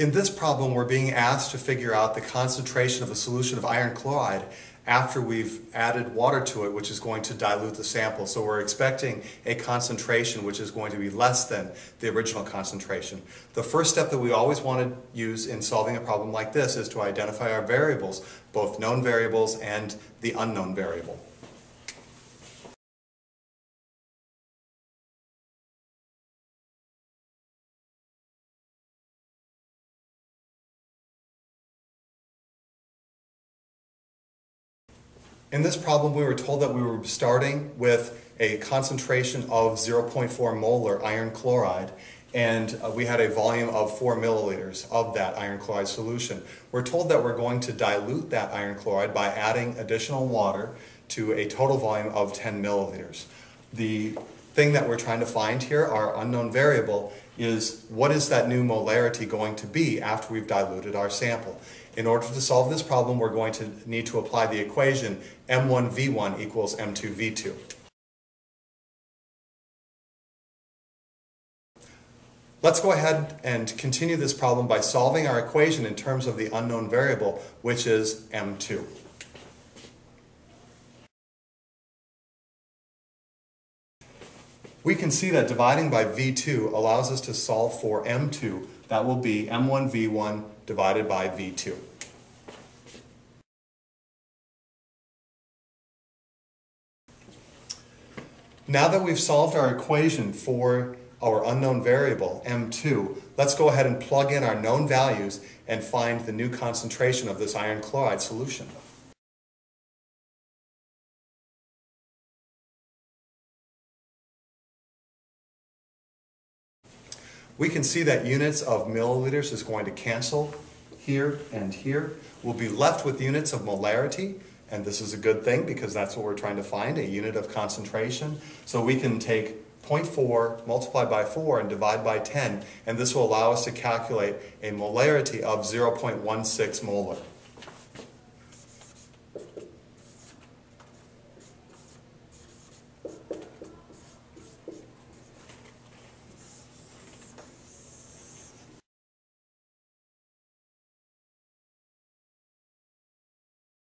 In this problem, we're being asked to figure out the concentration of a solution of iron chloride after we've added water to it, which is going to dilute the sample. So we're expecting a concentration which is going to be less than the original concentration. The first step that we always want to use in solving a problem like this is to identify our variables, both known variables and the unknown variable. In this problem, we were told that we were starting with a concentration of 0.4 molar iron chloride, and uh, we had a volume of 4 milliliters of that iron chloride solution. We're told that we're going to dilute that iron chloride by adding additional water to a total volume of 10 milliliters. The thing that we're trying to find here, our unknown variable, is what is that new molarity going to be after we've diluted our sample. In order to solve this problem, we're going to need to apply the equation m1v1 equals m2v2. Let's go ahead and continue this problem by solving our equation in terms of the unknown variable, which is m2. We can see that dividing by v2 allows us to solve for m2. That will be m1 v1 divided by v2. Now that we've solved our equation for our unknown variable, m2, let's go ahead and plug in our known values and find the new concentration of this iron chloride solution. We can see that units of milliliters is going to cancel here and here. We'll be left with units of molarity, and this is a good thing because that's what we're trying to find, a unit of concentration. So we can take 0.4 multiplied by 4 and divide by 10, and this will allow us to calculate a molarity of 0.16 molar.